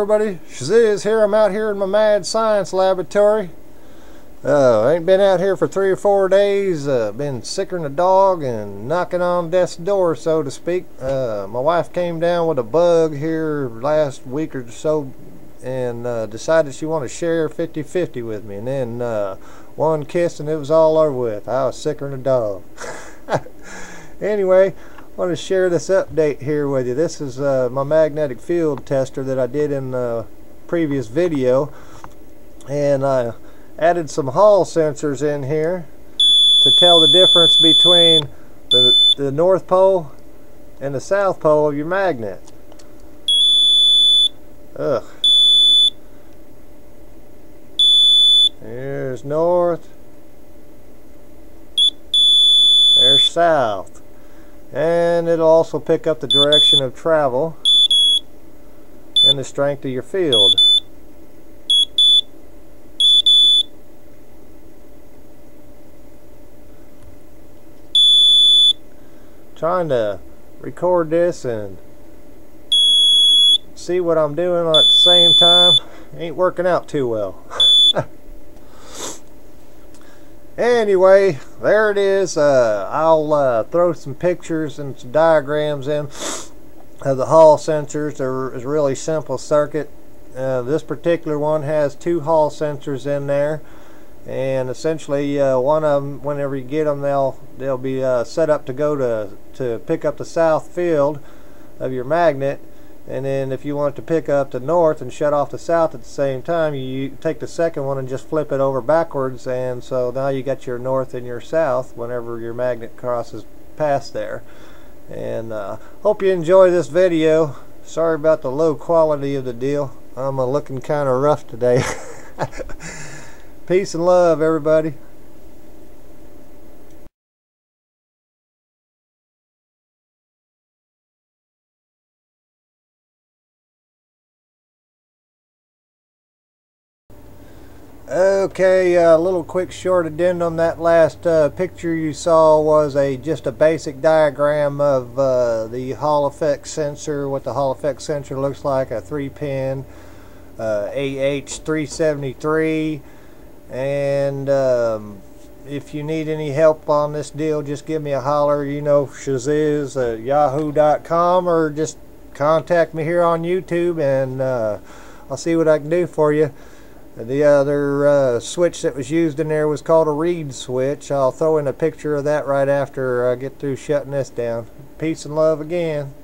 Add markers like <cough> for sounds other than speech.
everybody, Shazizz here. I'm out here in my mad science laboratory. Uh, I ain't been out here for three or four days. Uh, been sicker than a dog and knocking on death's door, so to speak. Uh, my wife came down with a bug here last week or so and uh, decided she wanted to share 50-50 with me. And then uh, one kiss and it was all over with. I was sicker than a dog. <laughs> anyway, want to share this update here with you. This is uh, my magnetic field tester that I did in the previous video. And I added some Hall sensors in here to tell the difference between the, the North Pole and the South Pole of your magnet. Ugh. There's North. There's South and it'll also pick up the direction of travel and the strength of your field. Trying to record this and see what I'm doing at the same time ain't working out too well. Anyway, there it is. Uh, I'll uh, throw some pictures and some diagrams in of the Hall sensors. They're a really simple circuit. Uh, this particular one has two Hall sensors in there, and essentially uh, one of them, whenever you get them, they'll they'll be uh, set up to go to to pick up the south field of your magnet and then if you want to pick up the north and shut off the south at the same time you take the second one and just flip it over backwards. And so now you got your north and your south whenever your magnet crosses past there. And uh, hope you enjoy this video. Sorry about the low quality of the deal. I'm uh, looking kind of rough today. <laughs> Peace and love everybody Okay, a uh, little quick short addendum. That last uh, picture you saw was a just a basic diagram of uh, the Hall effect sensor, what the Hall effect sensor looks like, a 3-pin AH373. And um, if you need any help on this deal, just give me a holler. You know, Shazizz at yahoo.com or just contact me here on YouTube and uh, I'll see what I can do for you. The other uh, switch that was used in there was called a reed switch. I'll throw in a picture of that right after I get through shutting this down. Peace and love again.